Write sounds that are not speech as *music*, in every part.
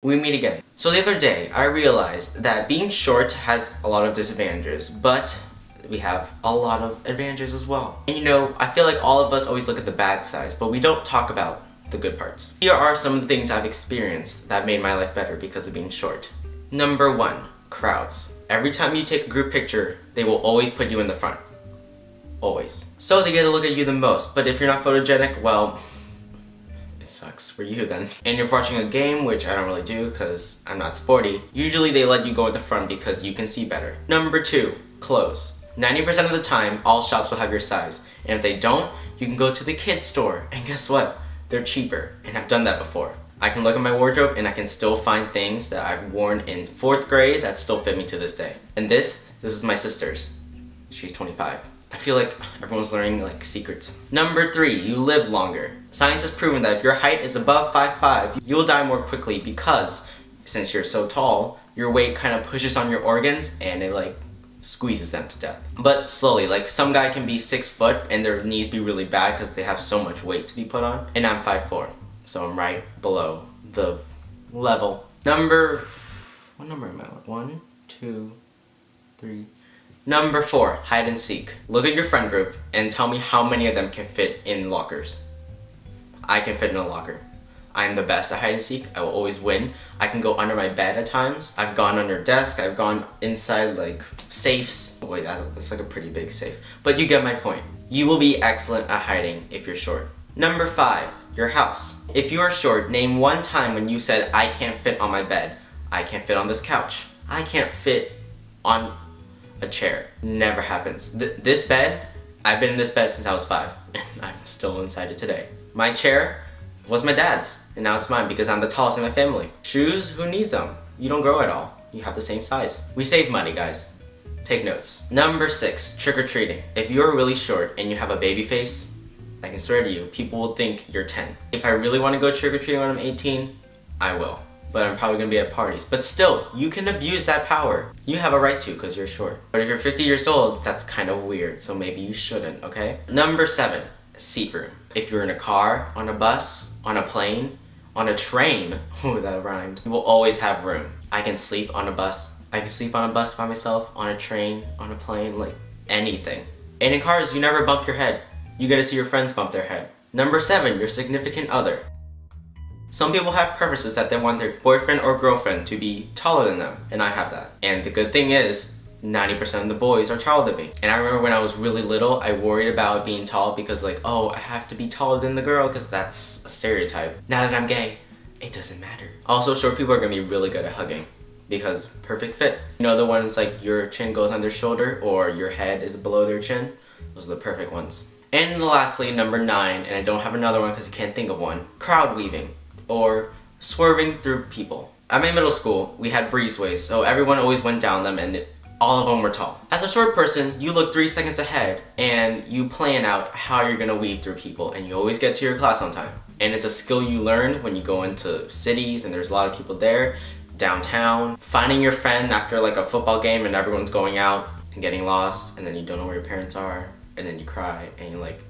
We meet again. So the other day, I realized that being short has a lot of disadvantages, but we have a lot of advantages as well. And you know, I feel like all of us always look at the bad sides, but we don't talk about the good parts. Here are some of the things I've experienced that made my life better because of being short. Number one, crowds. Every time you take a group picture, they will always put you in the front. Always. So they get to look at you the most, but if you're not photogenic, well, it sucks for you then. And you're watching a game, which I don't really do because I'm not sporty, usually they let you go at the front because you can see better. Number two, clothes. 90% of the time, all shops will have your size. And if they don't, you can go to the kids store. And guess what? They're cheaper. And I've done that before. I can look at my wardrobe and I can still find things that I've worn in fourth grade that still fit me to this day. And this, this is my sister's. She's 25. I feel like everyone's learning like secrets. Number three, you live longer. Science has proven that if your height is above 5'5", you will die more quickly because since you're so tall, your weight kind of pushes on your organs and it like squeezes them to death. But slowly, like some guy can be six foot and their knees be really bad because they have so much weight to be put on. And I'm 5'4", so I'm right below the level. Number, what number am I on? One, two, three, Number four, hide and seek. Look at your friend group and tell me how many of them can fit in lockers. I can fit in a locker. I'm the best at hide and seek. I will always win. I can go under my bed at times. I've gone under desk. I've gone inside like safes. Oh, wait, that's like a pretty big safe. But you get my point. You will be excellent at hiding if you're short. Number five, your house. If you are short, name one time when you said, I can't fit on my bed. I can't fit on this couch. I can't fit on a chair. Never happens. Th this bed, I've been in this bed since I was five, *laughs* and I'm still inside it today. My chair was my dad's, and now it's mine because I'm the tallest in my family. Shoes, who needs them? You don't grow at all. You have the same size. We save money, guys. Take notes. Number six, trick-or-treating. If you're really short and you have a baby face, I can swear to you, people will think you're 10. If I really want to go trick-or-treating when I'm 18, I will but I'm probably gonna be at parties. But still, you can abuse that power. You have a right to because you're short. But if you're 50 years old, that's kind of weird, so maybe you shouldn't, okay? Number seven, seat room. If you're in a car, on a bus, on a plane, on a train, *laughs* oh that rhymed, you will always have room. I can sleep on a bus. I can sleep on a bus by myself, on a train, on a plane, like anything. And in cars, you never bump your head. You get to see your friends bump their head. Number seven, your significant other. Some people have preferences that they want their boyfriend or girlfriend to be taller than them, and I have that. And the good thing is, 90% of the boys are taller than me. And I remember when I was really little, I worried about being tall because like, oh, I have to be taller than the girl because that's a stereotype. Now that I'm gay, it doesn't matter. Also, short people are gonna be really good at hugging because perfect fit. You know the ones like your chin goes on their shoulder or your head is below their chin? Those are the perfect ones. And lastly, number nine, and I don't have another one because I can't think of one, crowd weaving or swerving through people. At my middle school, we had breezeways, so everyone always went down them and all of them were tall. As a short person, you look three seconds ahead and you plan out how you're gonna weave through people and you always get to your class on time. And it's a skill you learn when you go into cities and there's a lot of people there, downtown, finding your friend after like a football game and everyone's going out and getting lost and then you don't know where your parents are and then you cry and you like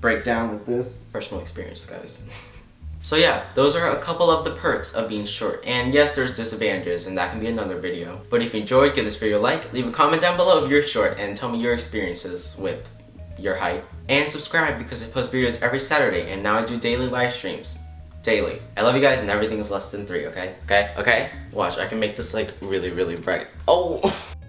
break down with this. Personal experience, guys. *laughs* So yeah, those are a couple of the perks of being short. And yes, there's disadvantages, and that can be another video. But if you enjoyed, give this video a like, leave a comment down below if you're short, and tell me your experiences with your height. And subscribe because I post videos every Saturday, and now I do daily live streams. Daily. I love you guys, and everything is less than three, okay? Okay? Okay? Watch, I can make this like really, really bright. Oh! *laughs*